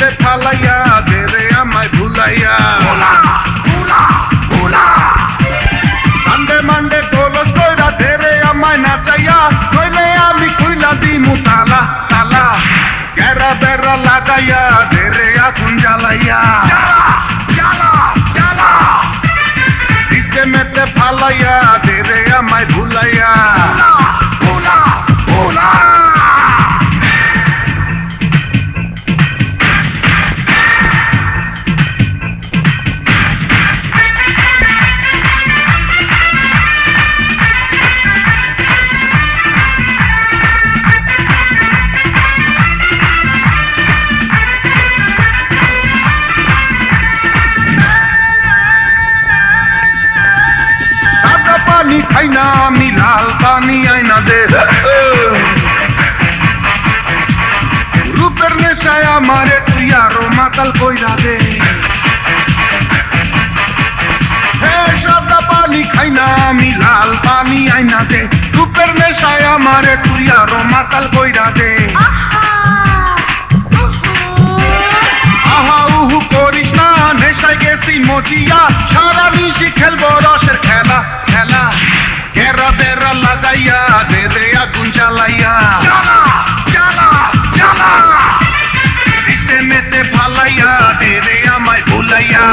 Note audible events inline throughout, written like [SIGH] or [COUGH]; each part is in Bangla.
যেতে ফালাইয়া দেরে আমায় ভুলাইয়া মান্ডে মান্ডে টোলস কইরা দেরে আমায় নাচাইয়া কইলে আমি কইলা দিমু তালা তালা গেরা বেড়া লাগাইয়া দেরে আগুন জ্বালাইয়া মেতে ফালাইয়া দেরে আমায় ভুলাইয়া পানি খাই না আমি লাল পানি আয়না দে রূপের নেশায় আমারে তুই আরো মাতাল কই না দে পানি খাই না আমি লাল পানি আয়না দে রূপের নেশায় আমারে তুই আরো মাতাল কইরা দে আহা মজিয়া সারা মিশি খেলবো রসের খেলা খেলা ঘেরা বেড়া লাগাইয়া দে দে আগুন জ্বালাইয়া জ্বালা জ্বালা জ্বালা মেতে ফালাইয়া দে দে আমায় ভুলাইয়া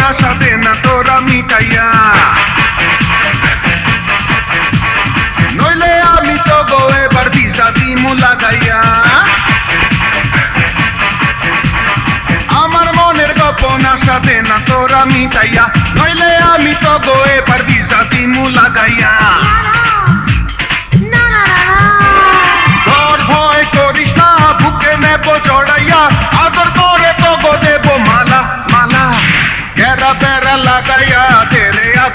নাShaderType না তো রামাই দাইয়া কইলে আমি তো গোয়ে বড় বিজাতি মুলা গাইয়া আমার মনের গোপন আতে না তো রামাই দাইয়া কইলে আমি তো গোয়ে বড় বিজাতি মুলা গাইয়া না না না তোর ভয় করিস না বুকে মে পোড়াইয়া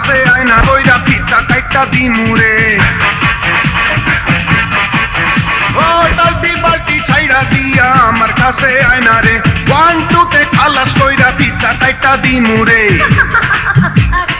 হাতে আয়না দইরা পিঠা কাইটা দিমুরে আমার কাছে আয়না রে ওয়ান টু তে খালাস কইরা পিঠা কাইটা দিমুরে [LAUGHS]